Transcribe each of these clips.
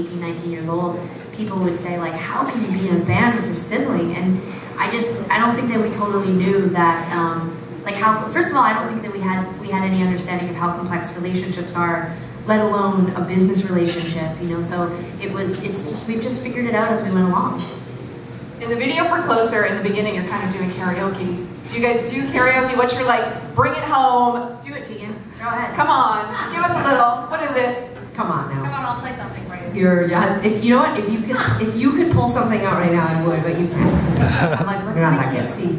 18, 19 years old, people would say like, how can you be in a band with your sibling? And I just, I don't think that we totally knew that, um, like how, first of all, I don't think that we had, we had any understanding of how complex relationships are, let alone a business relationship, you know, so it was, it's just, we've just figured it out as we went along. In the video for Closer, in the beginning, you're kind of doing karaoke. Do you guys do karaoke? What's your like, bring it home? Do it, Tegan. Go ahead. Come on, give us a little. What is it? Come on now. Come on, I'll play something for you. You're, yeah, if you know what, if you could, if you could pull something out right now, I would, but you can't. I'm like, let's You're not make that see.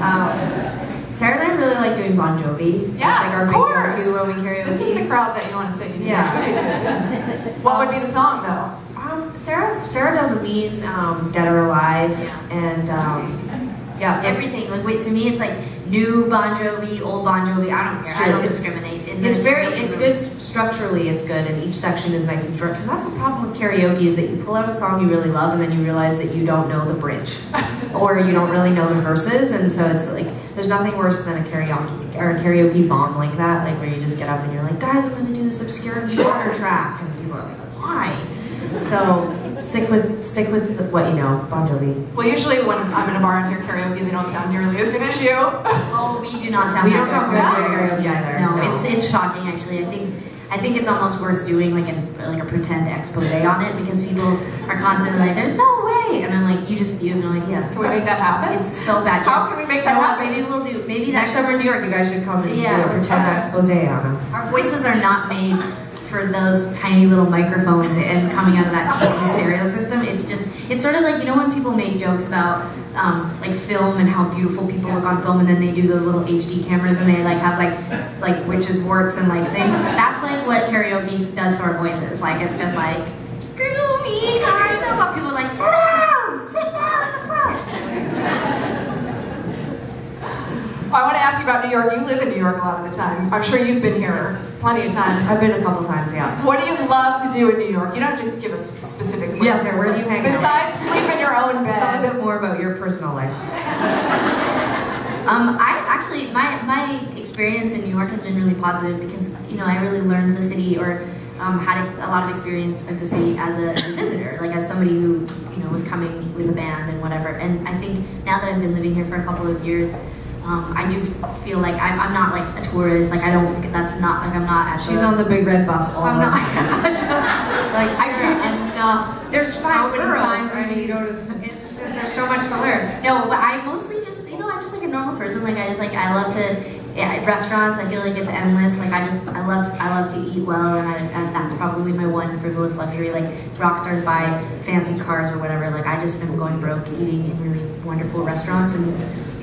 Um, Sara and I really like doing Bon Jovi. Yes, it's like our of big course. go-to when we karaoke. This is the crowd that you want to sing. Yeah. what would be the song though? Um, Sara, Sara doesn't mean um, dead or alive, and um, yeah, everything. Like, wait, to me, it's like new Bon Jovi, old Bon Jovi. I don't care. I don't It's- discriminate. It's very, it's good structurally. It's good, and each section is nice and short. Because that's the problem with karaoke is that you pull out a song you really love, and then you realize that you don't know the bridge, or you don't really know the verses, and so it's like there's nothing worse than a karaoke or a karaoke bomb like that, like where you just get up and you're like, guys, I'm going to do this obscure water track, and people are like, why? So stick with stick with the, what you know, Bon Jovi. Well, usually when I'm in a bar and hear karaoke, they don't sound nearly as good as you. Oh, we do not sound We don't sound good. good during karaoke either. No, No. it's it's shocking actually. I think I think it's almost worth doing like a like a pretend expose on it because people are constantly like, "There's no way," and I'm like, "You just you have no idea." Can we make that happen? It's so bad. How Yes. can we make that know happen? Maybe we'll do. Maybe Next time we're in New York, you guys should come and Yeah, do a pretend try. expose on us. our voices are not made for those tiny little microphones and coming out of that TV stereo system. It's just, it's sort of like, you know when people make jokes about um, like film and how beautiful people look on film and then they do those little HD cameras and they like have like like witches warts and like things. That's like what karaoke does to our voices. Like it's just like, gloomy kind of, people are like, sit down, sit down in the front. I want to ask you about New York. You live in New York a lot of the time. I'm sure you've been here plenty of times. I've been a couple times, yeah. What do you love to do in New York? You don't have to give us specific places. Yes. Where do you hang out? Besides sleep in your own bed. Tell us a bit more about your personal life. Um, I actually, my, my experience in New York has been really positive because, you know, I really learned the city or um, had a, a lot of experience with the city as a, as a visitor, like as somebody who, you know, was coming with a band and whatever. And I think now that I've been living here for a couple of years, um, I do feel like I'm, I'm not like a tourist, like I don't, that's not, like I'm not at She's the, on the big red bus all I'm not, just, like, I can't enough. There's How five many girls. times I mean, you go to. it's just there's so much to learn. No, but I mostly just you know I'm just like a normal person. Like I just like I love to yeah, restaurants. I feel like it's endless. Like I just I love I love to eat well, and I and that's probably my one frivolous luxury. Like rock stars buy fancy cars or whatever. Like I just am going broke eating in really wonderful restaurants and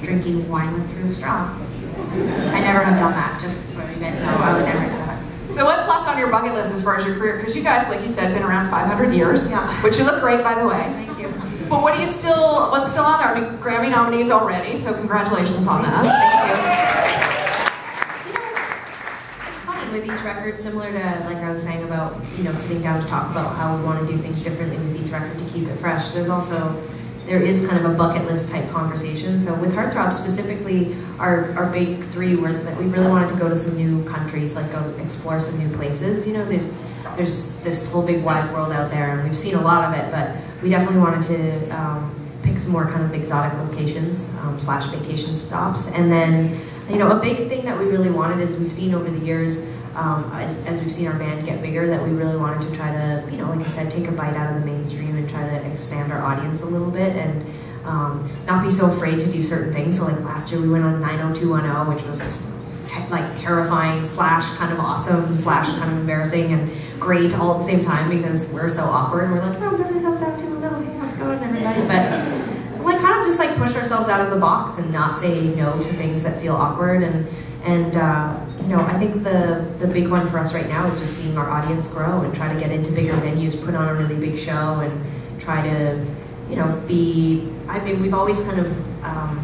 drinking wine with through a straw. I never have done that. Just so you guys know, I would never do that. So what's left on your bucket list as far as your career? Because you guys, like you said, been around 500 years. Yeah. Which you look great, by the way. Thank you. But what do you still? What's still on there? I mean, Grammy nominees already. So congratulations on that. Thank you know, it's funny with each record, similar to like I was saying about you know sitting down to talk about how we want to do things differently with each record to keep it fresh. There's also there is kind of a bucket list type conversation. So with Heartthrob specifically, our, our big three were that we really wanted to go to some new countries, like go explore some new places. You know, there's, there's this whole big wide world out there, and we've seen a lot of it, but we definitely wanted to um, pick some more kind of exotic locations um, slash vacation stops, and then you know a big thing that we really wanted is we've seen over the years um, as, as we've seen our band get bigger that we really wanted to try to you know like I said take a bite out of the mainstream and try to expand our audience a little bit and um, not be so afraid to do certain things. So like last year we went on 90210, which was te- like terrifying slash kind of awesome slash kind of embarrassing and great all at the same time because we're so awkward. And we're like, oh, Beverly Hills 90210, hey, how's it going, everybody? But so like kind of just like push ourselves out of the box and not say no to things that feel awkward and and uh, you know I think the the big one for us right now is just seeing our audience grow and try to get into bigger venues, put on a really big show, and try to you know be. I mean, we've always kind of. Um,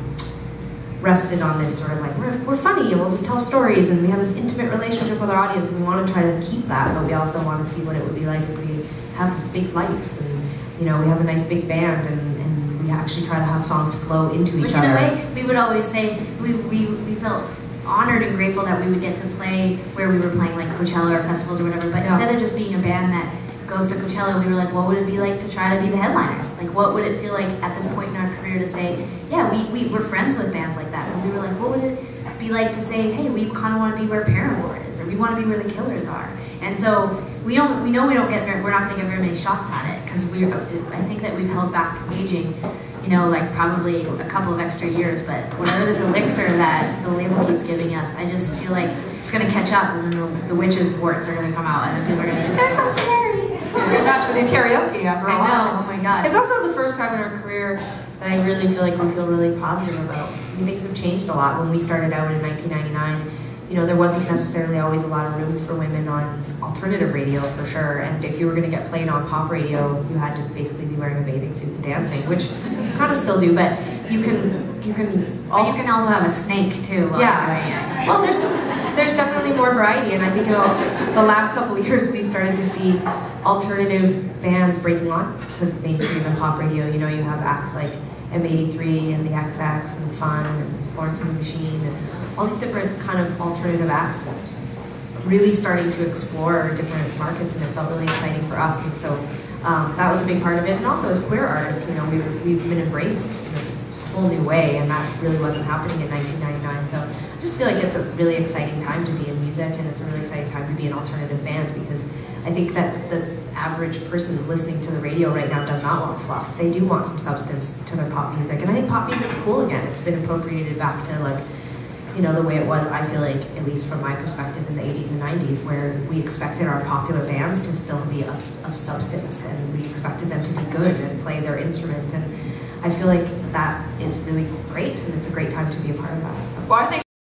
rested on this sort of like we're, we're funny and we'll just tell stories and we have this intimate relationship with our audience and we want to try to keep that but we also want to see what it would be like if we have big lights and you know we have a nice big band and, and we actually try to have songs flow into each Which other in a way, we would always say we, we, we felt honored and grateful that we would get to play where we were playing like Coachella or festivals or whatever. But Yeah. instead of just being a band that goes to Coachella, we were like, what would it be like to try to be the headliners? Like, what would it feel like at this point in our career to say, yeah, we, we, we're friends with bands like that. So we were like, what would it be like to say, hey, we kind of want to be where Paramore is, or we want to be where the Killers are. And so we don't, we know we don't get very, we're not going to get very many shots at it because we, I think that we've held back aging, you know, like probably a couple of extra years. But whatever this elixir that the label keeps giving us, I just feel like it's going to catch up, and then the, the witches' warts are going to come out, and then people are going to be like, they're so scary. It's a good match with your karaoke after all. I know. Oh my god. It's also the first time in our career that I really feel like we feel really positive about. I mean, things have changed a lot. When we started out in 1999, you know, there wasn't necessarily always a lot of room for women on alternative radio for sure. And if you were going to get played on pop radio, you had to basically be wearing a bathing suit and dancing, which you kind of still do. But you can you can also, you can also have a snake too. yeah. Well, there's there's definitely more variety, and I think the last couple years we started to see alternative bands breaking on to mainstream and pop radio. You know, you have acts like M83 and the XX and Fun and Florence and the Machine and all these different kind of alternative acts really starting to explore different markets and it felt really exciting for us and so um, that was a big part of it and also as queer artists you know we we've been embraced in this whole new way and that really wasn't happening in 1999 so I just feel like it's a really exciting time to be in music and it's a really exciting time to be an alternative band because I think that the average person listening to the radio right now does not want fluff. They do want some substance to their pop music. And I think pop music's cool again. It's been appropriated back to like, you know, the way it was, I feel like, at least from my perspective in the 80s and 90s, where we expected our popular bands to still be of, of substance and we expected them to be good and play their instrument. And I feel like that is really great and it's a great time to be a part of that. So. Well, I think